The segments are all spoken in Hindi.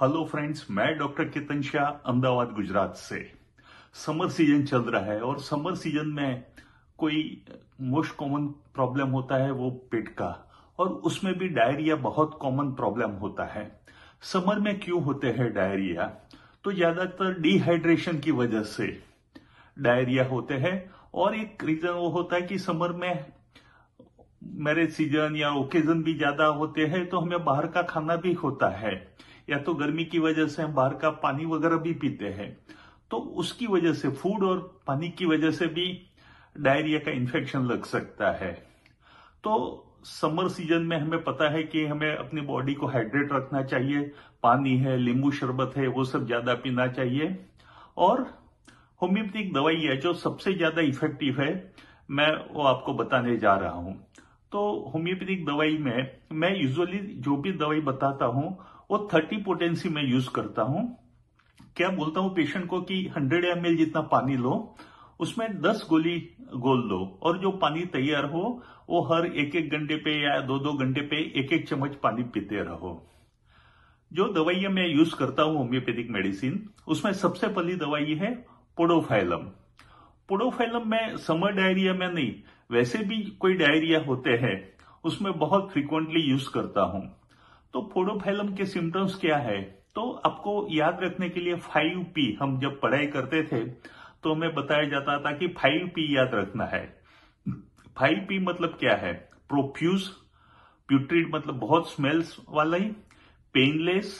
हेलो फ्रेंड्स मैं डॉक्टर केतन शाह अहमदाबाद, गुजरात से। समर सीज़न चल रहा है और समर सीज़न में कोई मोस्ट कॉमन प्रॉब्लम होता है वो पेट का और उसमें भी डायरिया बहुत कॉमन प्रॉब्लम होता है। समर में क्यों होते हैं डायरिया तो ज़्यादातर डिहाइड्रेशन की वजह से डायरिया होते हैं और एक रीजन वो होता है कि समर में मैरिज सीज़न या ओकेजन भी ज़्यादा होते हैं तो हमें बाहर का खाना भी होता है। या तो गर्मी की वजह से हम बाहर का पानी वगैरह भी पीते हैं तो उसकी वजह से फ़ूड और पानी की वजह से भी डायरिया का इन्फेक्शन लग सकता है। तो समर सीज़न में हमें पता है कि हमें अपनी बॉडी को हाइड्रेट रखना चाहिए, पानी है, नींबू शरबत है, वो सब ज़्यादा पीना चाहिए। और होम्योपैथिक दवाई है जो सबसे ज़्यादा इफ़ेक्टिव है, मैं वो आपको बताने जा रहा हूँ। तो होम्योपैथिक दवाई में मैं यूजुअली जो भी दवाई बताता हूँ वो थर्टी पोटेंसी में यूज़ करता हूँ। क्या बोलता हूँ पेशेंट को कि हंड्रेड एम जितना पानी लो, उसमें दस गोली गोल लो और जो पानी तैयार हो, वो हर एक एक घंटे पे या दो दो घंटे पे एक एक चम्मच पानी पीते रहो। जो दवाइयाँ मैं यूज़ करता हूँ होम्योपैथिक मेडिसिन, उसमें सबसे पहली दवाई है पोडोफाइलम। पोडोफाइलम में समर डायरिया में नहीं, वैसे भी कोई डायरिया होते हैं, उसमें बहुत फ्रिक्वेंटली यूज़ करता हूँ। तो पोडोफाइलम के सिम्टम्स क्या है? तो आपको याद रखने के लिए फाइव पी हम जब पढ़ाई करते थे तो हमें बताया जाता था कि फाइव पी याद रखना है। फाइव पी मतलब क्या है? प्रोफ्यूज प्यूट्रिड मतलब बहुत स्मेल्स वाला ही पेनलेस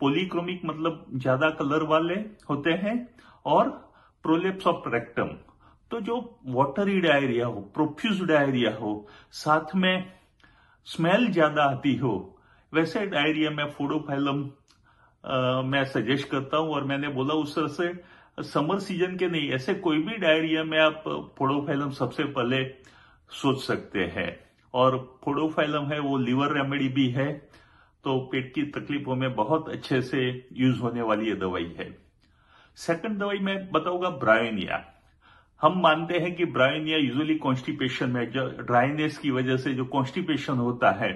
पोलिक्रोमिक मतलब ज़्यादा कलर वाले होते हैं, और प्रोलेप्स ऑफ़ रेक्टम तो जो वाटरी डायरिया हो प्रोफ्यूज डायरिया हो, साथ में स्मेल ज़्यादा आती हो वैसे डायरिया में फोडोफाइलम मैं सजेस्ट करता हूँ और मैंने बोला उस तरह से समर सीज़न के नहीं, ऐसे कोई भी डायरिया में आप फोडोफाइलम सबसे पहले सोच सकते हैं। और फोडोफाइलम है, वो लीवर रेमेडी भी है तो पेट की तकलीफों में बहुत अच्छे से यूज़ होने वाली ये दवाई है। सेकंड दवाई मैं बताऊँगा ब्रायनिया हम मानते हैं कि ब्रायनिया यूजुअली कॉन्स्टिपेशन में, जो ड्राइनेस की वजह से जो कॉन्स्टिपेशन होता है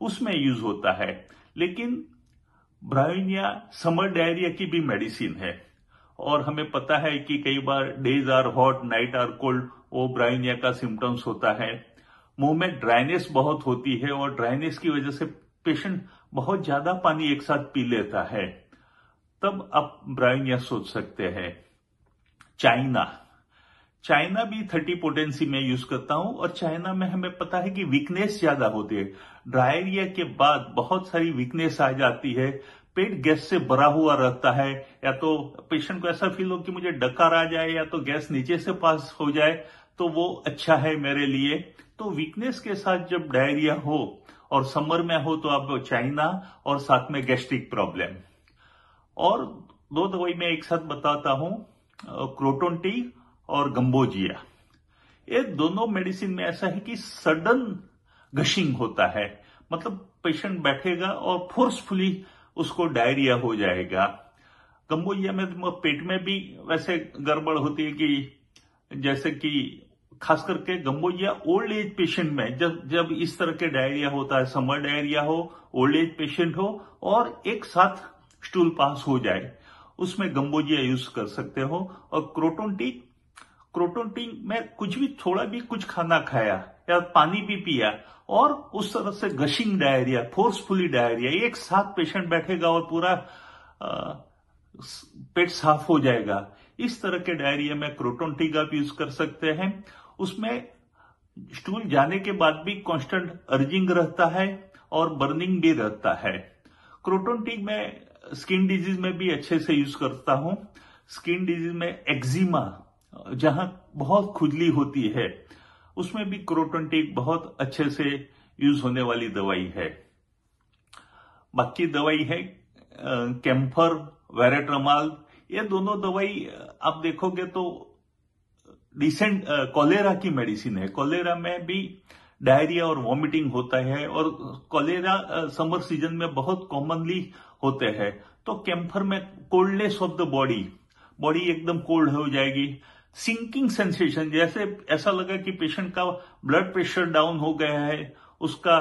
उसमें यूज़ होता है। लेकिन ब्रायोनिया समर डायरिया की भी मेडिसिन है। और हमें पता है कि कई बार days are hot, night are cold, वो ब्रायोनिया का सिम्टम्स होता है। मुँह में ड्राइनेस बहुत होती है और ड्राइनेस की वजह से पेशेंट बहुत ज़्यादा पानी एक साथ पी लेता है। तब आप ब्रायोनिया सोच सकते हैं। चाइना। चाइना भी थर्टी पोटेंसी में यूज़ करता हूँ और चाइना में हमें पता है कि वीकनेस ज़्यादा होती है। डायरिया के बाद बहुत सारी वीकनेस आ जाती है। पेट गैस से भरा हुआ रहता है। या तो पेशेंट को ऐसा फील हो कि मुझे डकार आ जाए या तो गैस नीचे से पास हो जाए तो वो अच्छा है मेरे लिए। तो वीकनेस के साथ जब डायरिया हो और समर में हो तो आप चाइना और साथ में गैस्ट्रिक प्रॉब्लम और दो दवाई मैं एक साथ बताता हूँ क्रोटोन टी और गंबोजिया। ये दोनों मेडिसिन में ऐसा है कि सडन गशिंग होता है। मतलब पेशेंट बैठेगा और फोर्सफुली उसको डायरिया हो जाएगा। गंबोजिया में तो पेट में भी वैसे गड़बड़ होती है कि जैसे कि खास करके गंबोजिया ओल्ड एज पेशेंट में जब जब इस तरह के डायरिया होता है, समर डायरिया हो, ओल्ड एज पेशेंट हो और एक साथ स्टूल पास हो जाए, उसमें गंबोजिया यूज़ कर सकते हो। और क्रोटोन टी क्रोटोन में कुछ भी, थोड़ा भी कुछ खाना खाया, या पानी भी पिया, और उस तरह से गशिंग डायरिया फोर्सफुली डायरिया एक साथ पेशेंट बैठेगा और पूरा पेट साफ़ हो जाएगा। इस तरह के डायरिया में क्रोटोन टी का भी यूज़ कर सकते हैं। उसमें स्टूल जाने के बाद भी कांस्टेंट अर्जिंग रहता है और बर्निंग भी रहता है। क्रोटोन टी में स्किन डिज़ीज़ में भी अच्छे से यूज़ करता हूँ। स्किन डिज़ीज़ में एक्जिमा जहाँ बहुत खुजली होती है, उसमें भी क्रोटोनटेक बहुत अच्छे से यूज़ होने वाली दवाई है। बाकी दवाई है कैम्फर, वेरेट्रमाल, ये दोनों दवाई आप देखोगे तो डिसेंट कॉलेरा की मेडिसिन है। कॉलेरा में भी डायरिया और वॉमिटिंग होता है और कॉलेरा समर सीज़न में बहुत कॉमनली होते हैं। तो कैम्फर में coldness of the body body एकदम कोल्ड हो जाएगी। सिंकिंग सेंसेशन जैसे ऐसा लगा कि पेशेंट का ब्लड प्रेशर डाउन हो गया है, उसका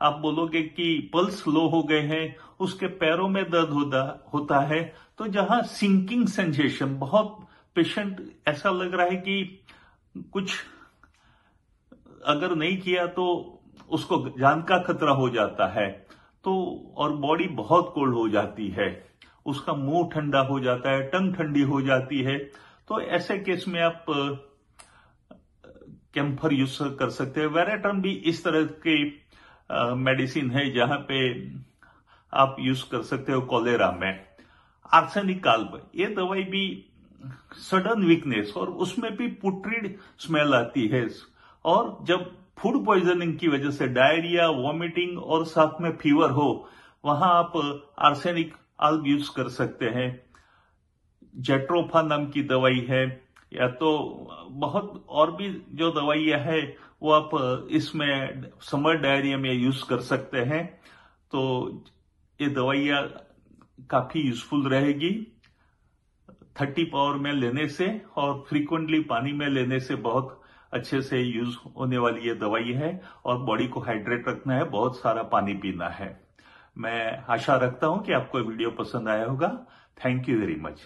आप बोलोगे कि पल्स लो हो गए हैं, उसके पैरों में दर्द होता होता है तो जहाँ सिंकिंग सेंसेशन बहुत पेशेंट ऐसा लग रहा है कि कुछ अगर नहीं किया तो उसको जान का खतरा हो जाता है तो और बॉडी बहुत कोल्ड हो जाती है। उसका मुँह ठंडा हो जाता है, टंग ठंडी हो जाती है तो ऐसे केस में आप कैम्फर यूज़ कर सकते हैं। वेराटन भी इस तरह के मेडिसिन है जहाँ पे आप यूज़ कर सकते हो कोलेरा में। आर्सेनिक काल्ब, ये दवाई भी सडन वीकनेस और उसमें भी पुट्रीड स्मेल आती है। और जब फ़ूड पॉइजनिंग की वजह से डायरिया, वॉमिटिंग और साथ में फीवर हो, वहाँ आप आर्सेनिक आल्ब यूज़ कर सकते हैं। जेट्रोफा नाम की दवाई है, या तो बहुत और भी जो दवाइयाँ है, वो आप इसमें समर डायरिया में यूज़ कर सकते हैं। तो ये दवाइयाँ काफ़ी यूजफुल रहेगी। थर्टी पावर में लेने से और फ्रीक्वेंटली पानी में लेने से बहुत अच्छे से यूज़ होने वाली ये दवाई है, और बॉडी को हाइड्रेट रखना है, बहुत सारा पानी पीना है। मैं आशा रखता हूँ कि आपको वीडियो पसंद आया होगा। Thank you very much